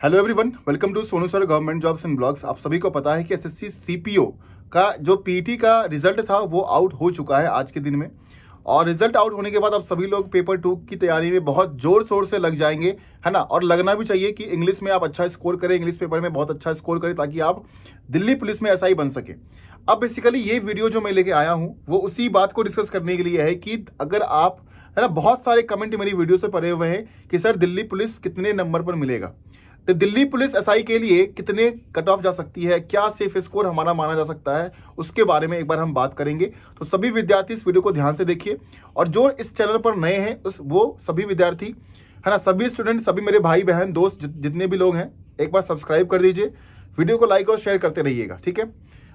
Hello everyone welcome to Sonu sir government jobs and blogs आप सभी को पता है कि एसएससी सीपीओ का जो पीटी का रिज़ल्ट था, वो आउट हो चुका है आज के दिन में। और रिज़ल्ट आउट होने के बाद अब सभी लोग पेपर टू की तैयारी में बहुत ज़ोर शोर से लग जाएँगे, है ना? और लगना भी चाहिए कि इंग्लिश में आप अच्छा स्कोर करें इंग्लिश पेपर में बहुत अच्छा स्कोर करें ताकि आप दिल्ली पुलिस में ऐसा ही बन सके। अब बेसिकली ये वीडियो जो मैं लेके आया हूँ, वो उसी बात को डिस्कस करने के लिए है कि अगर आप, है ना, बहुत सारे कमेंट मेरी वीडियो से पड़े हुए हैं कि, सर, दिल्ली पुलिस कितने नंबर पर मिलेगा? तो दिल्ली पुलिस एसआई के लिए कितने कट ऑफ़ जा सकती है? क्या सेफ़ स्कोर हमारा माना जा सकता है? उसके बारे में एक बार हम बात करेंगे। तो सभी विद्यार्थी इस वीडियो को ध्यान से देखिए। और जो इस चैनल पर नए हैं, उस, वो सभी विद्यार्थी, है ना? सभी स्टूडेंट सभी मेरे भाई बहन दोस्त जितने भी लोग हैं, एक बार सब्सक्राइब कर दीजिए। वीडियो को लाइक और शेयर करते रहिएगा, ठीक है?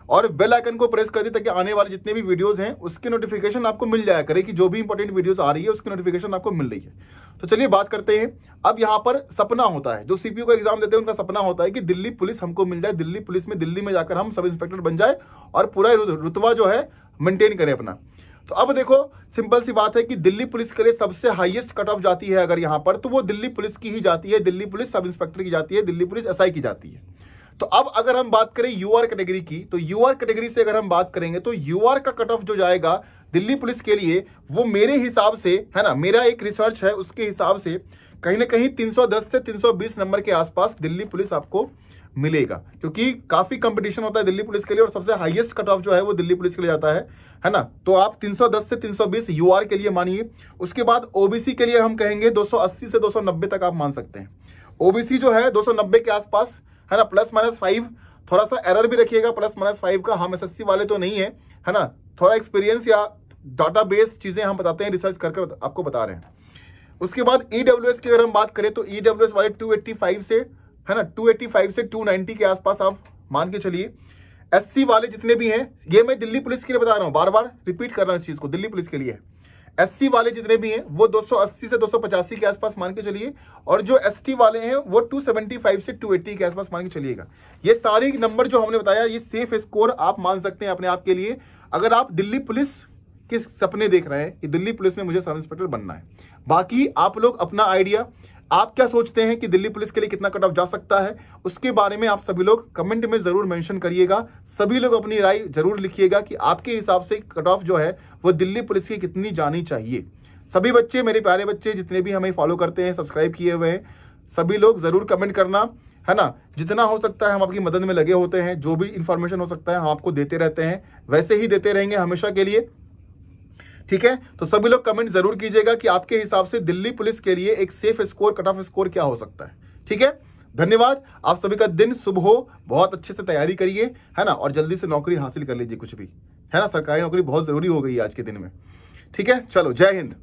और बेल आइकन को प्रेस कर दी ताकि आने वाले जितने भी वीडियोस हैं, उसकी नोटिफिकेशन आपको मिल जाया करे कि जो भी इंपॉर्टेंट वीडियोस आ रही है, उसकी नोटिफिकेशन आपको मिल रही है। तो चलिए बात करते हैं। अब यहाँ पर सपना होता है। जो सीपीयू का एग्ज़ाम देते हैं, उनका सपना होता है कि दिल्ली पुलिस हमको मिल जाए, दिल्ली पुलिस में दिल्ली में जाकर हम सब इंस्पेक्टर बन जाए और पूरा रुतवा जो है मेंटेन करें अपना। तो अब देखो सिंपल सी बात है कि दिल्ली पुलिस के लिए सबसे हाईएस्ट कट ऑफ़ जाती है अगर यहाँ पर तो वो दिल्ली पुलिस की ही जाती है, दिल्ली पुलिस सब इंस्पेक्टर की जाती है, दिल्ली पुलिस एसआई की जाती है। तो अब अगर हम बात करें यूआर कैटेगरी की तो यूआर कैटेगरी से अगर हम बात करेंगे तो यूआर का कट ऑफ़ जो जाएगा दिल्ली पुलिस के लिए, वो मेरे हिसाब से, है ना, मेरा एक रिसर्च है, उसके हिसाब से कहीं ना कहीं 310 से 320 नंबर के आसपास दिल्ली पुलिस आपको मिलेगा। क्योंकि काफ़ी कंपटीशन होता है दिल्ली पुलिस के लिए और सबसे हाईएस्ट कट ऑफ़ जो है वो दिल्ली पुलिस के लिए जाता है है ना? तो आप 310 से 320 यूआर के लिए मानिए। उसके बाद ओबीसी के लिए हम कहेंगे 280 से 290 तक आप मान सकते हैं। ओबीसी जो है 290 के आसपास है ना? प्लस माइनस फाइव थोड़ा सा एरर भी रखिएगा प्लस माइनस फाइव का, हम एस वाले तो नहीं है है ना? थोड़ा एक्सपीरियंस या डाटा बेस्ड चीज़ें हम बताते हैं रिसर्च करके आपको बता रहे हैं। उसके बाद ईडब्ल्यू e की अगर हम बात करें तो ईडब्ल्यू e वाले 285 से, है ना? 285 से 290 के आसपास आप मान के चलिए। एससी वाले जितने भी हैं, ये मैं दिल्ली पुलिस के लिए बता रहा हूँ, बार बार रिपीट कर रहा हूँ इस चीज़ को, दिल्ली पुलिस के लिए। एससी वाले जितने भी हैं, वो 280 से 285 के आसपास मान के चलिए, और जो एसटी वाले हैं, वो 275 से 280 के आसपास मान के चलिएगा। ये सारी नंबर जो हमने बताया, ये सेफ़ स्कोर आप मान सकते हैं अपने आप के लिए। अगर आप दिल्ली पुलिस के सपने देख रहे हैं कि दिल्ली पुलिस में मुझे सब इंस्पेक्टर बनना है। बाकी आप लोग अपना आइडिया आप क्या सोचते हैं कि दिल्ली पुलिस के लिए कितना कट ऑफ़ जा सकता है? उसके बारे में आप सभी लोग कमेंट में ज़रूर मेंशन करिएगा। सभी लोग अपनी राय ज़रूर लिखिएगा कि आपके हिसाब से कट ऑफ़ जो है, वो दिल्ली पुलिस की कितनी जानी चाहिए। सभी बच्चे, मेरे प्यारे बच्चे, जितने भी हमें फॉलो करते हैं सब्सक्राइब किए हुए हैं, सभी लोग ज़रूर कमेंट करना, है ना? जितना हो सकता है हम आपकी मदद में लगे होते हैं, जो भी इंफॉर्मेशन हो सकता है हम आपको देते रहते हैं, वैसे ही देते रहेंगे हमेशा के लिए। ठीक है? तो सभी लोग कमेंट ज़रूर कीजिएगा कि आपके हिसाब से दिल्ली पुलिस के लिए एक safe score cut off score क्या हो सकता है। ठीक है? धन्यवाद। आप सभी का दिन शुभ हो। बहुत अच्छे से तैयारी करिए, है ना? और जल्दी से नौकरी हासिल कर लीजिए कुछ भी। है ना? सरकारी नौकरी बहुत ज़रूरी हो गई आज के दिन में। ठीक है? चलो, जय हिंद।